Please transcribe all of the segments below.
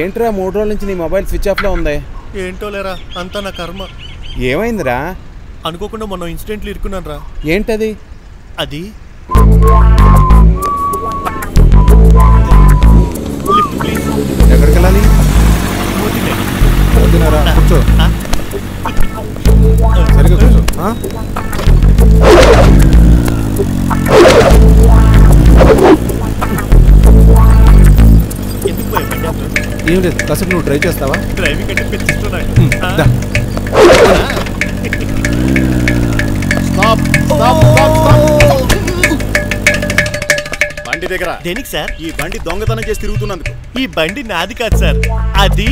ఏంట్రా మూడు రోజుల నుంచి నీ మొబైల్ స్విచ్ ఆఫ్లో ఉంది? ఏంటో లేరా అంతా నా కర్మ. ఏమైందిరా? అనుకోకుండా మొన్న ఇన్సిడెంట్లు ఇరుకున్నాను రా ఏంటది? అది? ఎక్కడికి వెళ్ళాలి కూర్చో? సరిగ్గా కూర్చో. ఏం లేదు కాసేపు నువ్వు ట్రై చేస్తావా? డ్రైవింగ్ అంటే పిచ్చిస్తున్నాయి దా. స్టాప్ స్టాప్ స్టాప్ స్టాప్ బండి దగ్గర. దేనికి సార్? ఈ బండి దొంగతనం చేసి తిరుగుతున్నందుకు. ఈ బండి నాది కాదు సార్. అది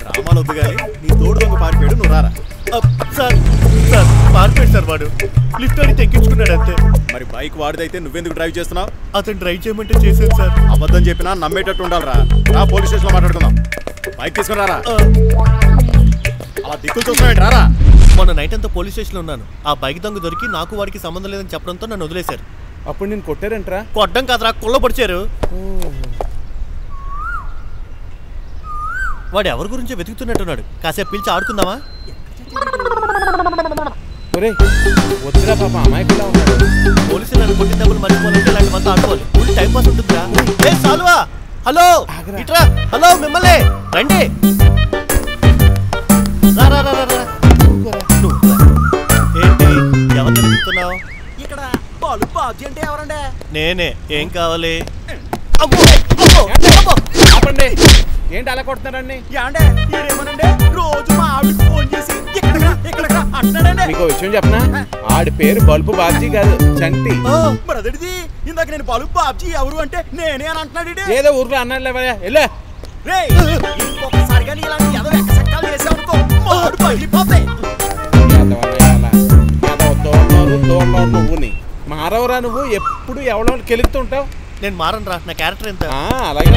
డ్రామాలు వద్దు కానీ నీ తోడు దొంగ పారిపోయాడు నువ్వు రారా. సార్. పారిపోయాడు సార్ వాడు. లిఫ్ట్ అని తెక్కించుకున్నాడు అంతే. మరి బైక్ వాడిదైతే నువ్వెందుకు డ్రైవ్ చేస్తున్నావు? అతను డ్రైవ్ చేయమంటే చేశాను సార్. అబద్ధం చెప్పినా నమ్మేటట్టు ఉండాలిరా. రా పోలీస్ స్టేషన్లో మాట్లాడుకుందాం. బైక్ తీసుకుని రారా. ఆ, అలా దిక్కులు చూస్తున్నావు రారా. మొన్న నైట్ అంతా పోలీస్ స్టేషన్లో ఉన్నాను. ఆ బైక్ దొంగ దొరికి నాకు వాడికి సంబంధం లేదని చెప్పడంతో నన్ను వదిలేశారు. అప్పుడు నేను కొట్టారంట్రా. కొట్టడం కాదురా కుళ్ళ పొడిచారు. వాడు ఎవరి గురించో వెతుకుతున్నట్టున్నాడు. కాసేపు పిలిచి ఆడుకుందామా? ఒరే వద్దురా పాప అమాయకులా ఉన్నాడు. పోలీసులు నన్ను కొట్టిన డబ్బులు మర్చిపోవాలంటే ఇలాంటి మంతా ఆడుకోవాలి. ఫుల్ టైం పాస్ ఉంటుందిరా. ఏ సాలువా? హలో. ఇట్రా. హలో మిమ్మల్ని. రండి. రా రా రా రా, రా. నువ్వు రా. ఏంటి? ఎవరిని వెతుకుతున్నావు ఇక్కడ బాలు అంటే ఎవరండి? నేనే. ఏం కావాలి? అమ్మో, అమ్మో, ఆపండి ఏంటి అలా కొడుతున్నారండి? రోజు మా ఆవిడ ఫోన్ చేసి ఇక్కడ ఇక్కడ అంటున్నాడండి. మీకు విషయం చెప్పనా? ఆడి పేరు బల్బు బాబ్జీ కాదు చంటి. బ్రదర్ది ఇందాక నేను బాలు బాబ్జీ ఎవరు అంటే నేనే అని అంటున్నాడు. ఏదో ఊర్లో అన్నాడు లేవయ్యా వెళ్ళా ఇలాంటి ఎక్కసెక్కాలు మాడు పగిలిపోతాయి. నువ్వుని. మారవరా నువ్వు ఎప్పుడు ఎవడో కెలుగుతుంటావు నేను మారను రా నా క్యారెక్టర్ ఎంత అలాగే.